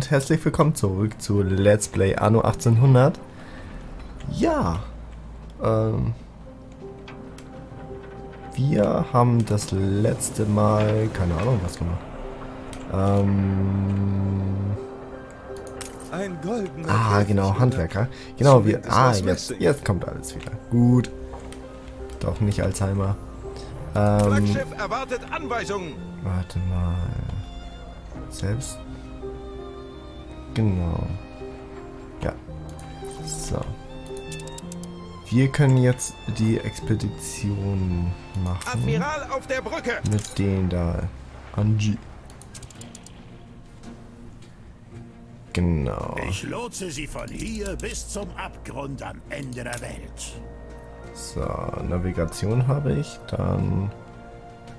und herzlich willkommen zurück zu Let's Play Anno 1800. Ja, ähm, wir haben das letzte Mal, keine Ahnung, was gemacht. Ähm, Ein goldener ah, genau, Handwerker. Genau, wir, ah, jetzt, jetzt kommt alles wieder. Gut. Doch nicht Alzheimer. Ähm, Flaggschiff erwartet Anweisungen. Warte mal. Selbst. Genau. Ja. So. Wir können jetzt die Expedition machen. Admiral auf der Brücke. Mit denen da. Anji. Genau. Ich lotse sie von hier bis zum Abgrund am Ende der Welt. So, Navigation habe ich. Dann.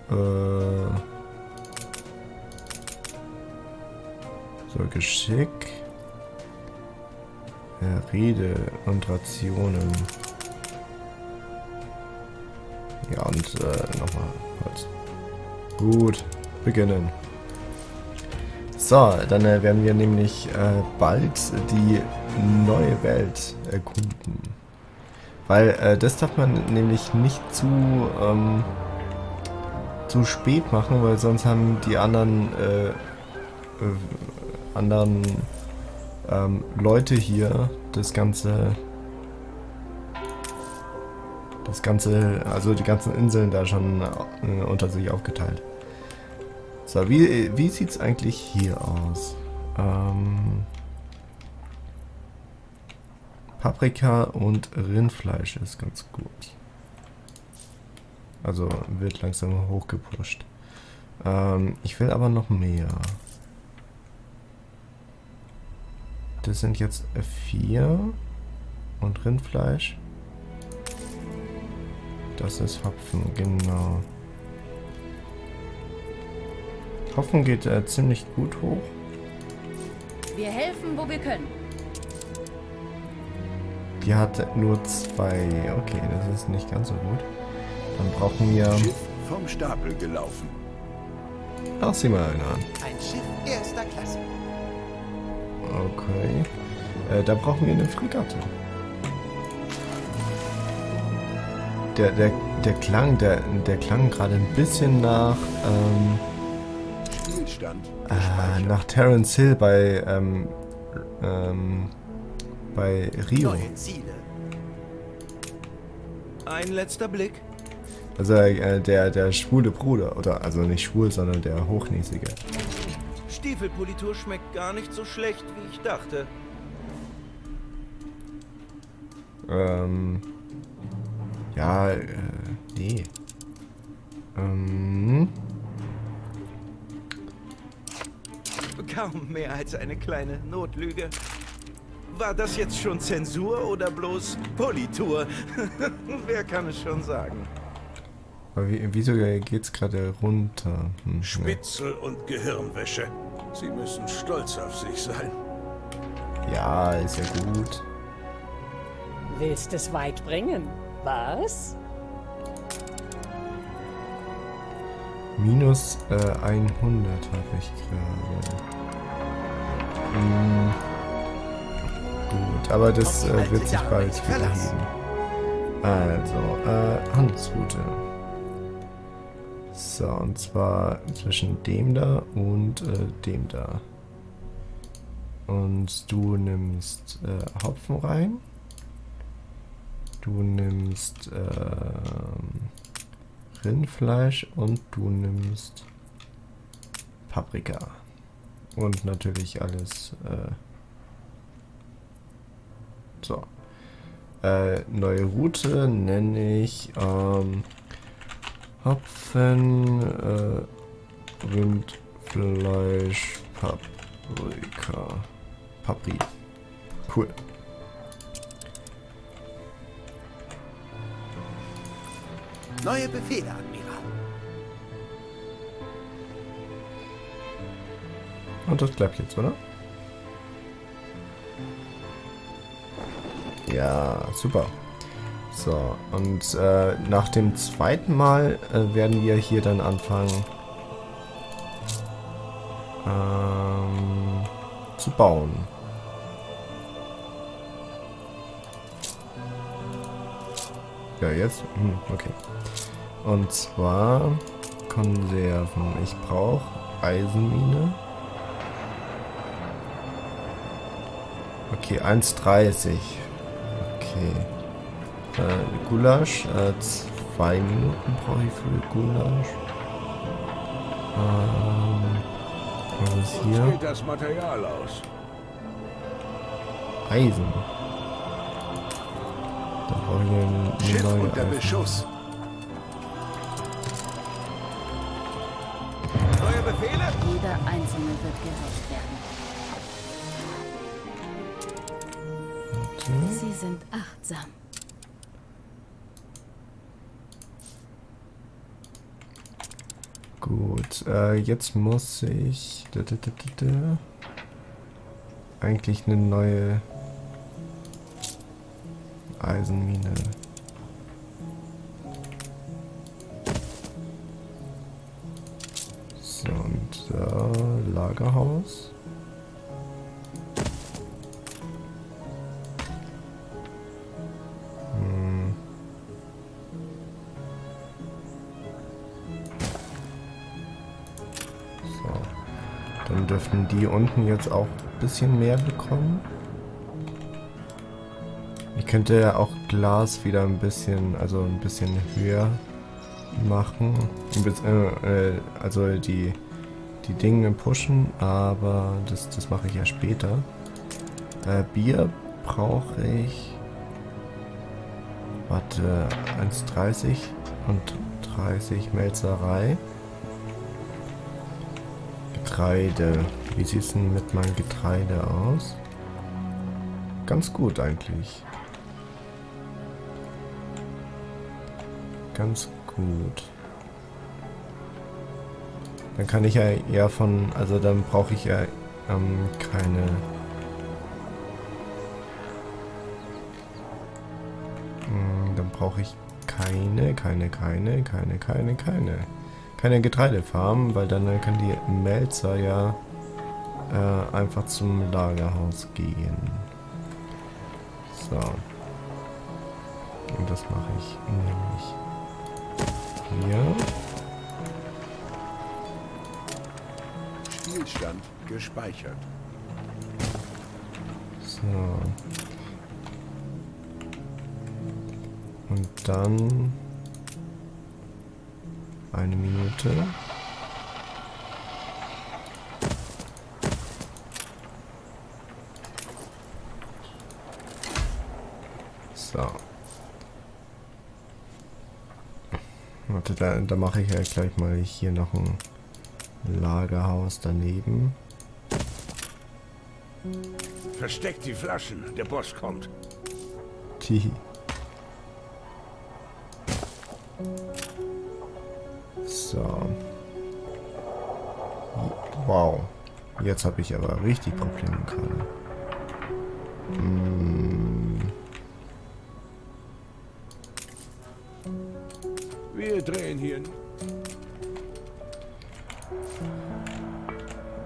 Äh. So, Geschick. Ja, Rede und Rationen. Ja, und äh, nochmal Holz. Gut, beginnen. So, dann äh, werden wir nämlich äh, bald die neue Welt erkunden. Weil äh, das darf man nämlich nicht zu, ähm, zu spät machen, weil sonst haben die anderen, äh, äh, anderen ähm, Leute hier das ganze, das ganze, also die ganzen Inseln da schon äh, unter sich aufgeteilt. So, wie, wie sieht es eigentlich hier aus? Ähm, Paprika und Rindfleisch ist ganz gut. Also wird langsam hochgepusht. Ähm, ich will aber noch mehr. Das sind jetzt vier. Und Rindfleisch. Das ist Hopfen, genau. Hopfen geht äh, ziemlich gut hoch. Wir helfen, wo wir können. Die hat nur zwei. Okay, das ist nicht ganz so gut. Dann brauchen wir... Schiff vom Stapel gelaufen. Ach, sieh mal einer an. Ein Schiff erster Klasse. Okay. Äh, da brauchen wir eine Fregatte. Der, der, der Klang, der, der klang gerade ein bisschen nach, ähm, äh, nach Terence Hill bei, ähm, ähm, bei Rio. Neue Ziele. Ein letzter Blick. Also äh, der, der schwule Bruder, oder also nicht schwul, sondern der hochnäsige. Stiefelpolitur schmeckt gar nicht so schlecht, wie ich dachte. Ähm, ja, äh, nee. Ähm, Kaum mehr als eine kleine Notlüge. War das jetzt schon Zensur oder bloß Politur? Wer kann es schon sagen? Aber wie, wieso geht's gerade runter? Hm. Spitzel und Gehirnwäsche. Sie müssen stolz auf sich sein. Ja, ist ja gut. Willst es weit bringen? Was? Minus äh, 100 habe ich gerade. Hm. Gut, aber das äh, wird sich bald wieder verlassen. heben. Also, äh, Handelsroute. So, und zwar zwischen dem da und äh, dem da. Und du nimmst äh, Hopfen rein. Du nimmst ähm, Rindfleisch und du nimmst Paprika. Und natürlich alles. Äh, so. Äh, neue Route nenne ich ähm, Hopfen, äh, Rindfleisch, Paprika. Papri. Cool. Neue Befehle, Admiral. Und das klappt jetzt, oder? Ja, super. So, und äh, nach dem zweiten Mal äh, werden wir hier dann anfangen, ähm, zu bauen. Ja, jetzt? Hm, okay. Und zwar Konserven. Ich brauche Eisenmine. Okay, 1,30. Okay. Äh, Gulasch. Äh, zwei Minuten brauche ich für Gulasch. Ähm, was ist hier? Uns geht das Material aus. Eisen. Da brauche ich eine, neue unter Eisen. Beschuss. Neue Befehle? Jeder Einzelne wird gerecht werden. Sie sind achtsam. Gut, äh, jetzt muss ich da, da, da, da, da, eigentlich eine neue Eisenmine. So, und äh, Lagerhaus. Dürften die unten jetzt auch ein bisschen mehr bekommen. Ich könnte ja auch Glas wieder ein bisschen, also ein bisschen höher machen. Äh, äh, also die, die Dinge pushen, aber das, das mache ich ja später. Äh, Bier brauche ich. Warte, 1,30 und 30 Melzerei. Getreide. Wie sieht es denn mit meinem Getreide aus? Ganz gut eigentlich. Ganz gut. Dann kann ich ja eher von, also dann brauche ich ja ähm, keine... Hm, Dann brauche ich keine, keine, keine, keine, keine, keine. Keine Getreidefarm, weil dann kann die Melzer ja äh, einfach zum Lagerhaus gehen. So. Und das mache ich nämlich hier. Spielstand gespeichert. So. Und dann eine Minute. So. Warte, da, da mache ich ja gleich mal hier noch ein Lagerhaus daneben. Versteckt die Flaschen. Der Boss kommt. Tihi. So. Wow. Jetzt habe ich aber richtig Probleme gerade. Mm, Wir drehen hier.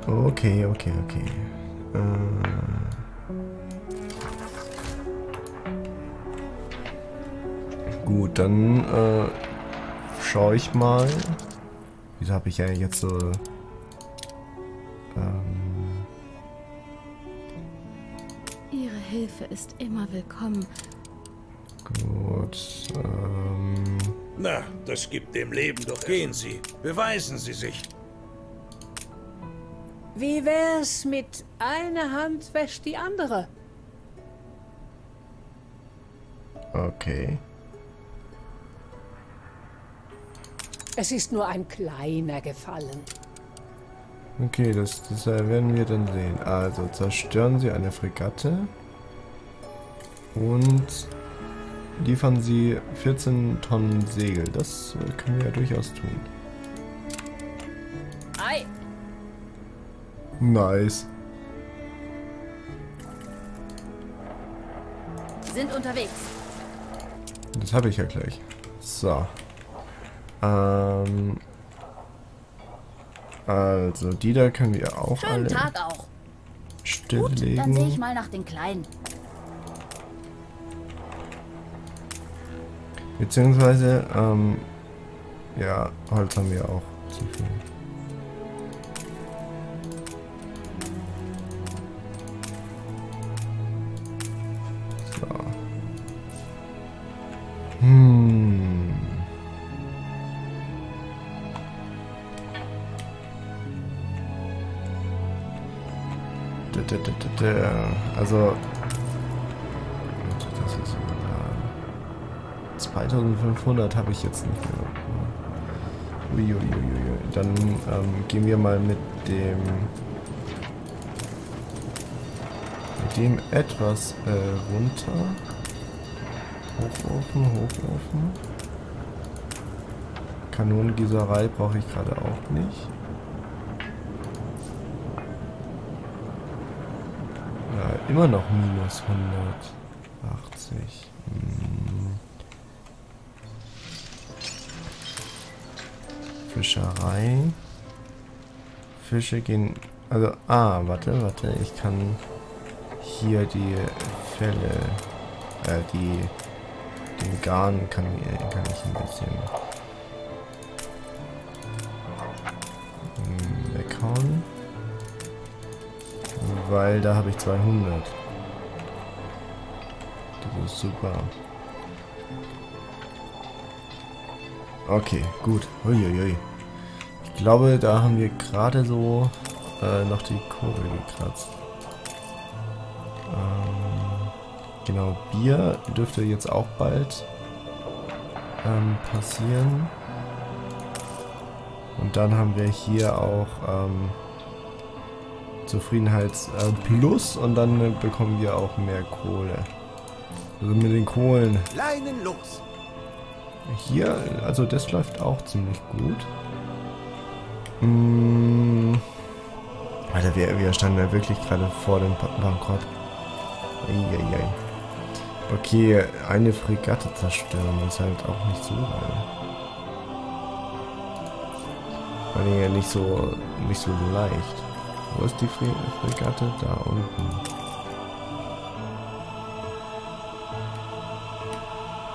Okay, okay, okay. Äh. Gut, dann äh, schaue ich mal. Wieso habe ich ja jetzt so... Ähm, Ihre Hilfe ist immer willkommen. gut. Ähm, Na, das gibt dem Leben doch. Gehen Sie, beweisen Sie sich. Wie wär's mit einer Hand wäscht die andere? okay. Es ist nur ein kleiner Gefallen. Okay, das, das werden wir dann sehen. Also zerstören Sie eine Fregatte und liefern Sie 14 Tonnen Segel. Das können wir ja durchaus tun. Ei! Nice. Sind unterwegs. Das habe ich ja gleich. So. Ähm. Also, die da können wir auch Schönen alle. Tag auch. Gut, dann sehe ich stilllegen. mal nach den Kleinen. Beziehungsweise, ähm, ja, Holz haben wir auch zu viel. Da. Also, das ist überladen. 2500 habe ich jetzt nicht mehr. Uiuiuiui. Dann ähm, gehen wir mal mit dem mit dem etwas äh, runter. Hochofen, Hochofen. Kanonengießerei brauche ich gerade auch nicht. Ja, immer noch minus 180. Hm. Fischerei. Fische gehen. Also, ah, warte, warte. Ich kann hier die Felle. Äh, die. Den Garn kann, kann ich ein bisschen. Weil da habe ich 200. Das ist super. Okay, gut. Uiuiui. Ich glaube, da haben wir gerade so äh, noch die Kurve gekratzt. Ähm, genau, Bier dürfte jetzt auch bald ähm, passieren. Und dann haben wir hier auch ähm, Zufriedenheits äh, Plus und dann bekommen wir auch mehr Kohle. Also mit den Kohlen. Leinen los. Hier, also das läuft auch ziemlich gut. Mm. Alter, wir, wir standen ja wirklich gerade vor dem Ba- Bankrott. Eieiei. Okay, eine Fregatte zerstören ist halt auch nicht so geil. Vor allem ja nicht so, nicht so leicht. Wo ist die Fre Fregatte? Da unten.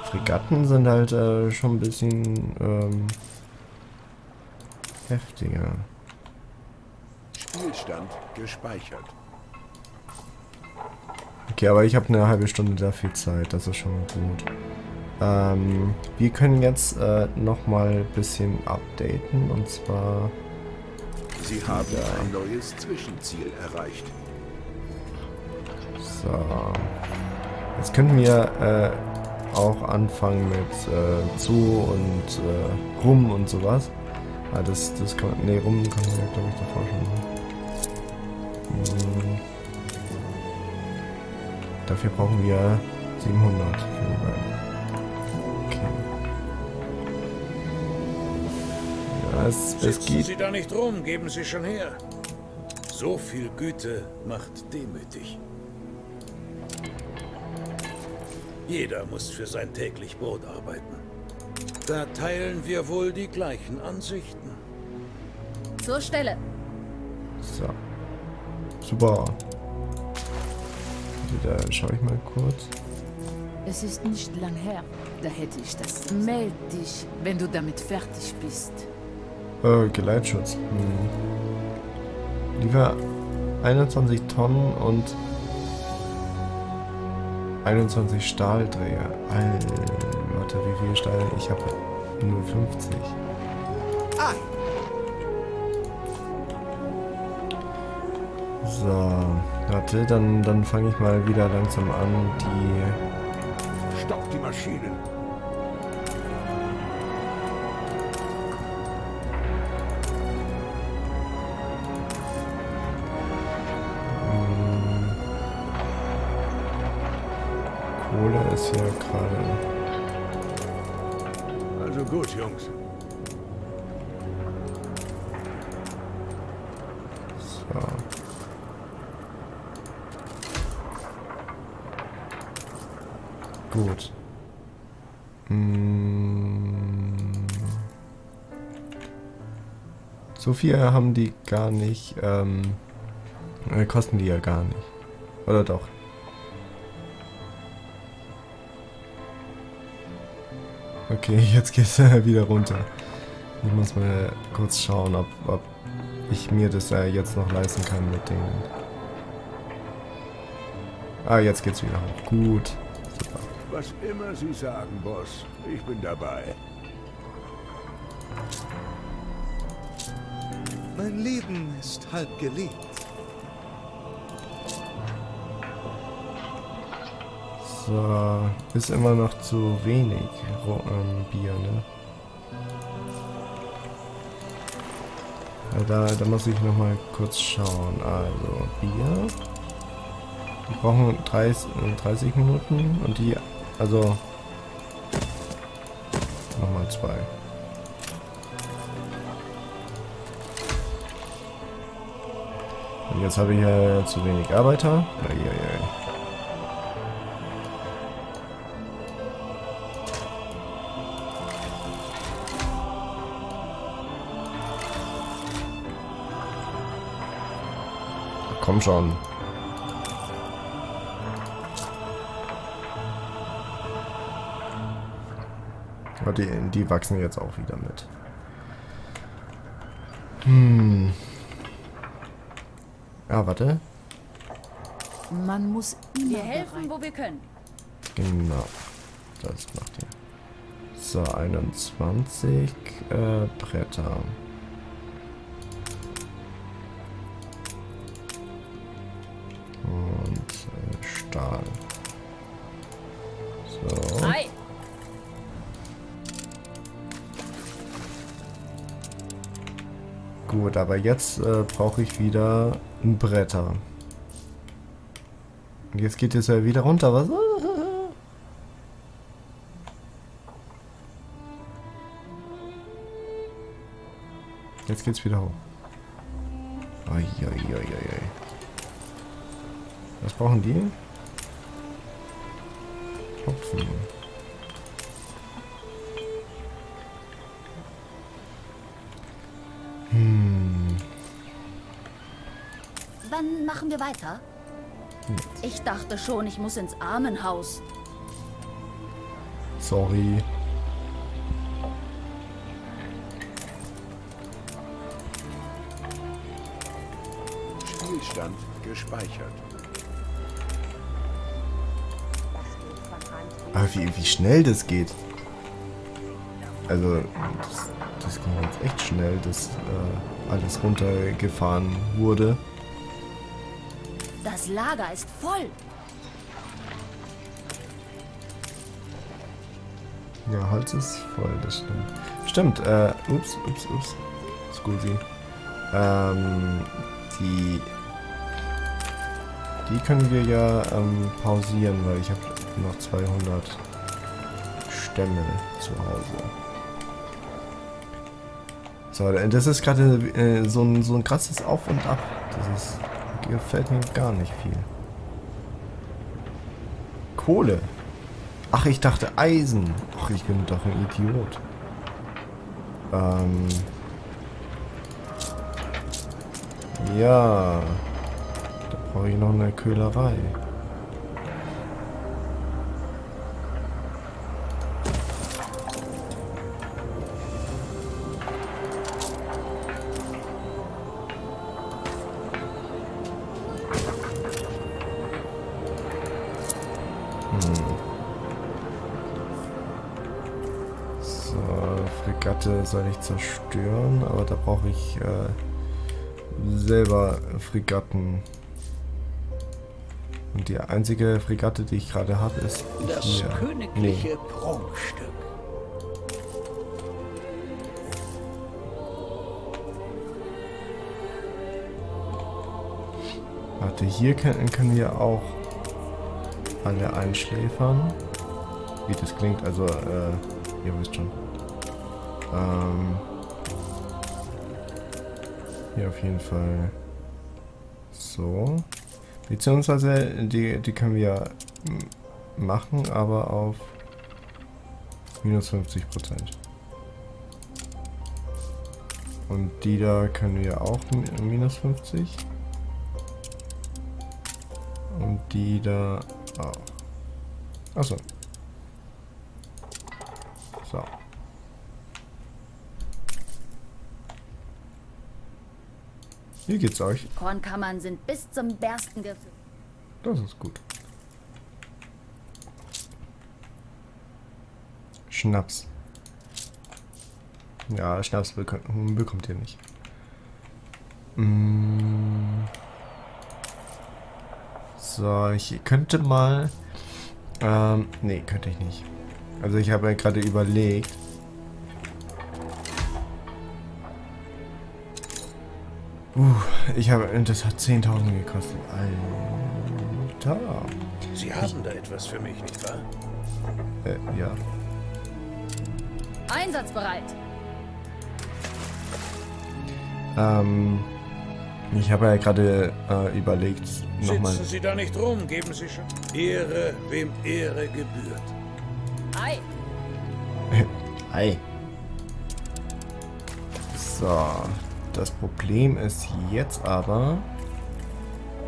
Fregatten sind halt äh, schon ein bisschen ähm, heftiger. Spielstand gespeichert. Okay, aber ich habe eine halbe Stunde dafür Zeit, das ist schon gut. Ähm, wir können jetzt äh, nochmal ein bisschen updaten und zwar Sie haben ein neues Zwischenziel erreicht. so. Jetzt könnten wir äh, auch anfangen mit äh, zu und äh, rum und sowas. Ah, das, das kann nee, rum kann man ja glaube ich davor schon machen. Hm. Dafür brauchen wir 700 es, es Sitzen geht. Sie da nicht rum, geben Sie schon her. So viel Güte macht demütig. Jeder muss für sein täglich Brot arbeiten. Da teilen wir wohl die gleichen Ansichten. Zur Stelle. So. Super. Da schaue ich mal kurz. Es ist nicht lang her. Da hätte ich das. Meld dich, wenn du damit fertig bist. Äh, Geleitschutz. Hm. Liefer 21 Tonnen und 21 Stahldreher. Alter, wie viel Stahl? Ich habe nur 50. Ei, So, warte, dann, dann fange ich mal wieder langsam an, die Stopp die Maschinen. Ist ja gerade. Also gut, Jungs. So. Gut. Mm. So viel haben die gar nicht ähm, Äh, kosten die ja gar nicht. Oder doch? Okay, jetzt geht's äh, wieder runter. Ich muss mal kurz schauen, ob, ob ich mir das äh, jetzt noch leisten kann mit den... Ah, jetzt geht's wieder hoch. Gut. Super. Was immer Sie sagen, Boss. Ich bin dabei. Mein Leben ist halb gelebt. So, ist immer noch zu wenig ähm, Bier, ne? Da, da muss ich noch mal kurz schauen. Also, Bier. Die brauchen 30, äh, 30 Minuten und die, also, nochmal zwei. Und jetzt habe ich ja zu wenig Arbeiter. Eieiei. Komm schon. Aber die, die wachsen jetzt auch wieder mit. Hm. Ja, warte. Man muss Wir helfen, wo wir können. Genau. Das macht ihr. So, 21 äh, Bretter. So. Hi. Gut, aber jetzt äh, brauche ich wieder ein Bretter. Und jetzt geht es ja wieder runter, was? Jetzt geht's wieder hoch. Eieieiei. Was brauchen die? Hopfen. Hm. Wann machen wir weiter? Ich dachte schon, ich muss ins Armenhaus. Sorry. Spielstand gespeichert. Aber wie, wie schnell das geht. Also, das, das ging jetzt echt schnell, dass äh, alles runtergefahren wurde. Das Lager ist voll. Ja, Holz ist voll, das stimmt. Stimmt, äh, ups, ups, ups. Scusi. Ähm, die... Die können wir ja ähm, pausieren, weil ich habe noch 200 Stämme zu Hause. So, das ist gerade äh, so, ein, so ein krasses Auf und Ab. Das ist, gefällt mir gar nicht viel. Kohle. Ach, ich dachte Eisen. Ach, ich bin doch ein Idiot. Ähm. Ja. Da brauche ich noch eine Köhlerei. Soll ich zerstören, aber da brauche ich äh, selber Fregatten. Und die einzige Fregatte, die ich gerade habe, ist Das hier. königliche Prunkstück. Warte, hier können, können wir auch alle einschläfern. Wie das klingt, also, äh, ihr wisst schon. Ähm, hier auf jeden Fall so. Beziehungsweise, die, die können wir machen, aber auf minus 50 Prozent. Und die da können wir auch mi- minus 50. die da auch. Achso. So. Wie geht's euch? Kornkammern sind bis zum Bersten gefüllt. Das ist gut. Schnaps. Ja, Schnaps bek bekommt ihr nicht. Mm. So, ich könnte mal... Ähm, nee, könnte ich nicht. Also ich habe gerade überlegt. Uh, ich habe... Das hat 10.000 gekostet. Alter. Sie haben da etwas für mich, nicht wahr? Äh, ja. Einsatzbereit. Ähm, ich habe ja gerade äh, überlegt, nochmal. Sitzen Sie da nicht rum, geben Sie schon. Ehre, wem Ehre gebührt. Ei. Ei. So, das Problem ist jetzt aber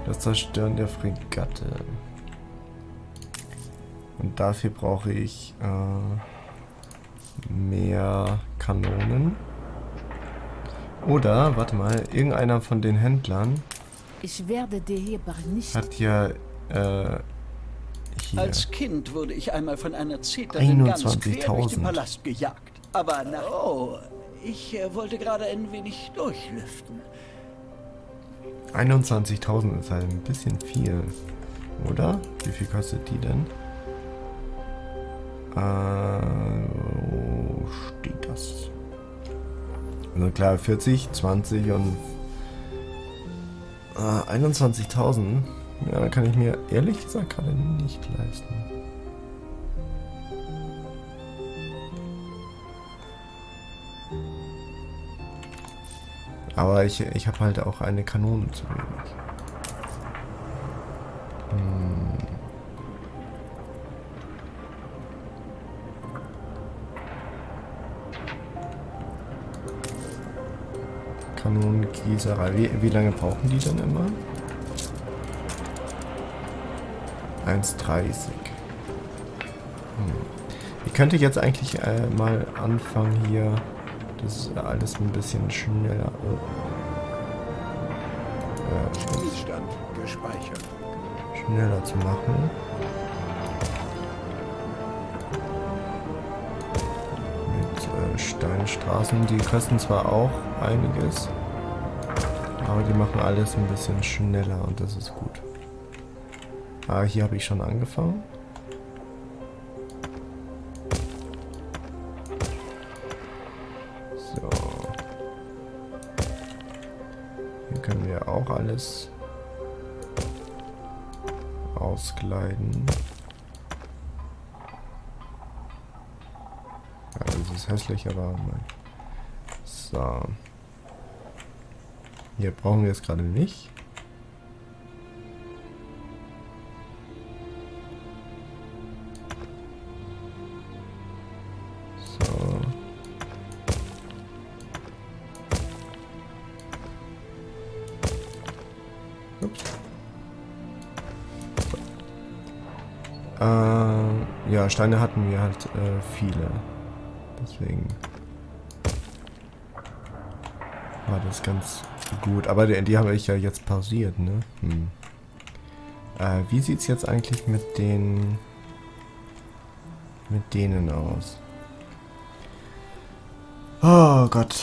das Zerstören der Fregatte. Und dafür brauche ich äh, mehr Kanonen. Oder, warte mal, irgendeiner von den Händlern Ich werde dir hierbei nicht... hat ja äh, hier. Als Kind wurde ich einmal von einer Zeterin ganz quer durch 21.000. den Palast gejagt. Aber nach... Oh, ich äh, wollte gerade ein wenig durchlüften. 21.000 ist halt ein bisschen viel, oder? Wie viel kostet die denn? Äh, wo steht das? Also klar, 40, 20 und äh, 21.000. Ja, kann ich mir ehrlich gesagt gerade nicht leisten. Aber ich, ich habe halt auch eine Kanone zu wenig. Hm. Kanonengießerei. Wie, wie lange brauchen die denn immer? 1,30. Hm. Ich könnte jetzt eigentlich äh, mal anfangen hier das ist alles ein bisschen schneller. Oh. Äh, gespeichert. schneller zu machen. Mit äh, Steinstraßen. Die kosten zwar auch einiges, aber die machen alles ein bisschen schneller und das ist gut. Ah, hier habe ich schon angefangen. Auch alles auskleiden. Ja, das ist hässlich, aber. So. Hier brauchen wir es gerade nicht. Ja, Steine hatten wir halt äh, viele. Deswegen war das ganz gut. Aber die, die habe ich ja jetzt pausiert, ne? Hm. Äh, wie sieht's jetzt eigentlich mit den mit denen aus? Oh Gott.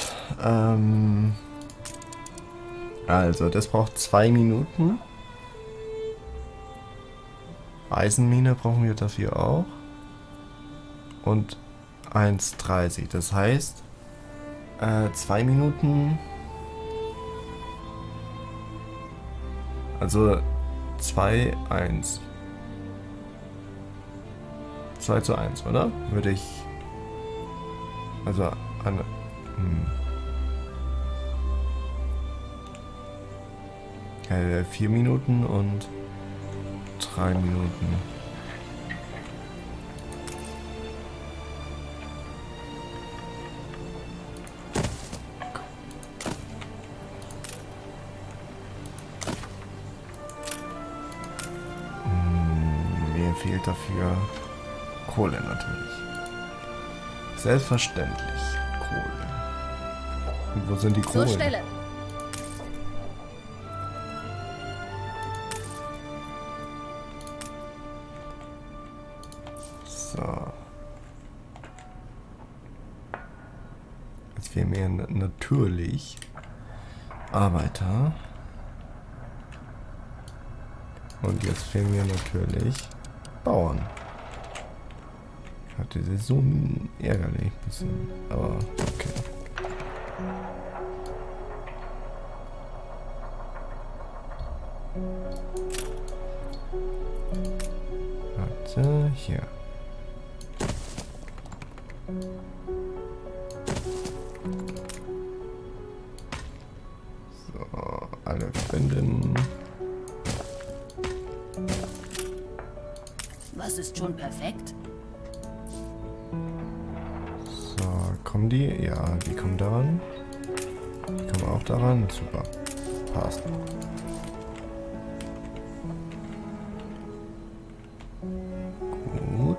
Ähm, also, das braucht zwei Minuten. Eisenmine brauchen wir dafür auch. Und 1,30. Das heißt, äh, zwei Minuten. Also 2, 1. 2 zu 1, oder? Würde ich. Also an. Hm. Äh, vier Minuten und drei Minuten. Fehlt dafür Kohle natürlich. Selbstverständlich Kohle. Und wo sind die Zur Kohlen? Stelle. So. Jetzt fehlen mir na- natürlich Arbeiter. Und jetzt fehlen mir natürlich Bauern. Hatte sie so ärgerlich ein bisschen. Aber okay. Warte, hier. Daran. Super. Passt. Gut.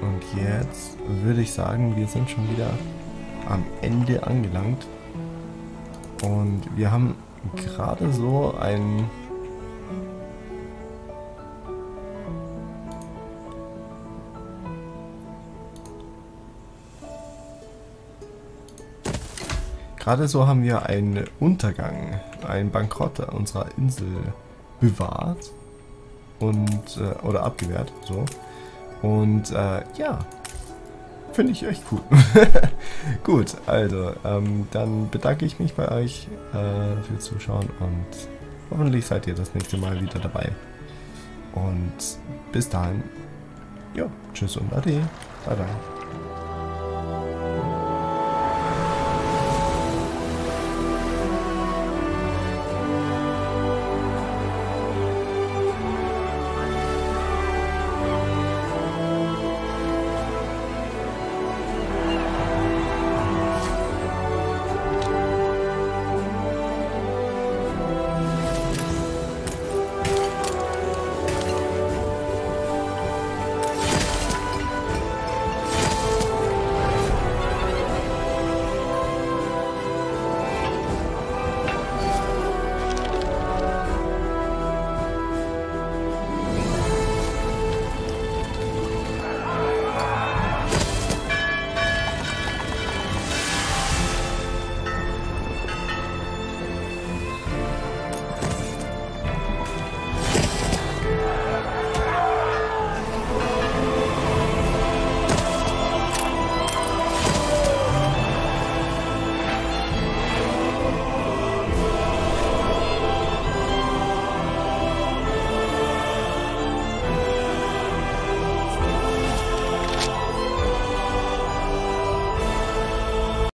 Und jetzt würde ich sagen, wir sind schon wieder am Ende angelangt. Und wir haben gerade so ein Gerade so haben wir einen Untergang, einen Bankrott unserer Insel bewahrt und äh, oder abgewehrt, so. Und äh, ja, finde ich echt cool. Gut, also ähm, dann bedanke ich mich bei euch äh, fürs Zuschauen und hoffentlich seid ihr das nächste Mal wieder dabei. Und bis dahin, ja, tschüss und ade, bye bye.